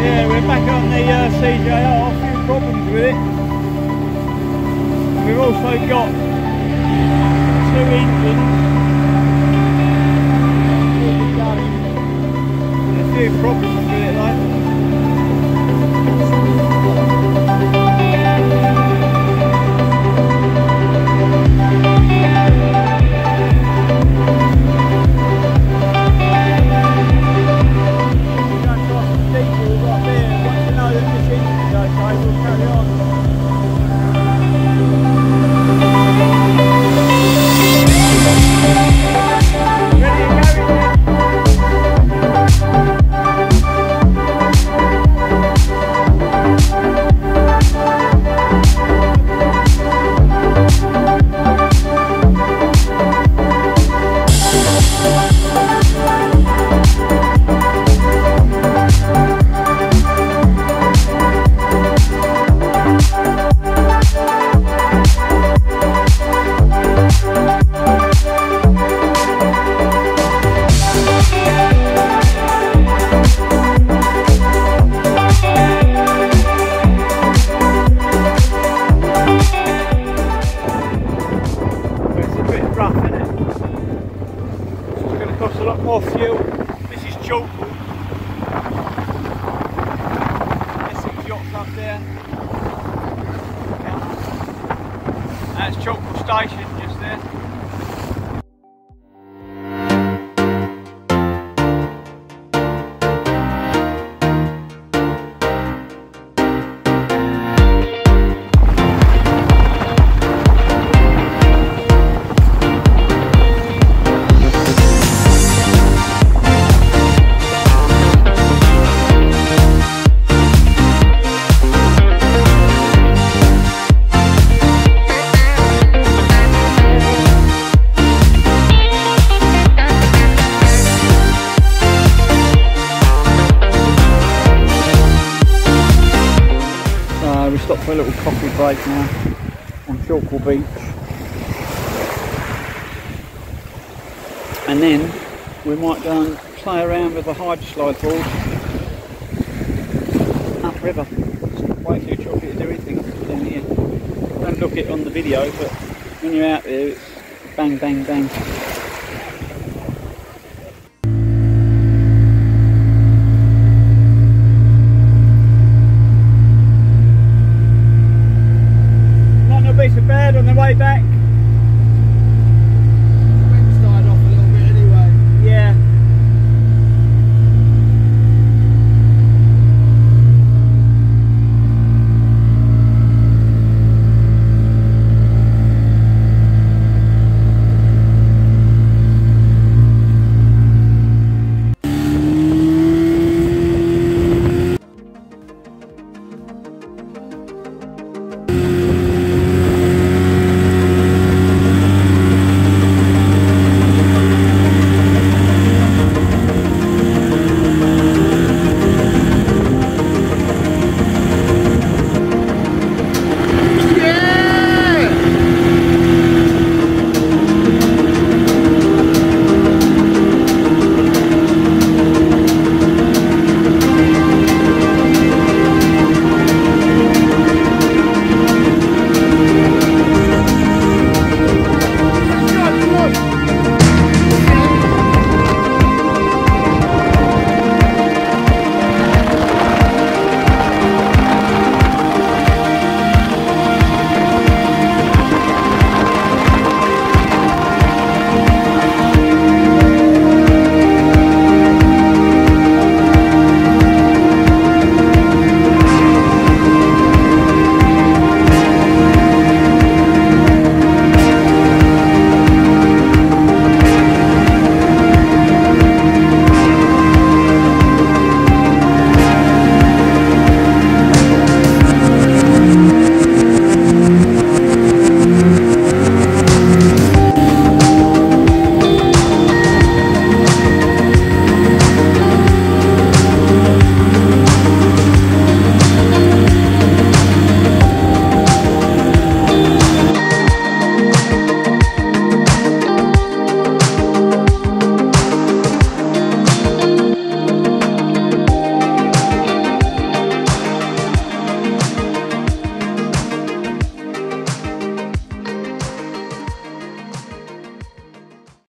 Yeah, we're back on the uh, CJR, a few problems with it. We've also got two engines more fuel. This is Chalkwell. Essex Yacht Club there. That's Chalkwell Station for a little coffee break now on Chalkwell Beach. And then we might go and play around with the hydroslide board upriver. Way too choppy to do anything down here. Don't look it on the video, but when you're out there, it's bang, bang, bang. Might not be so bad on the way back.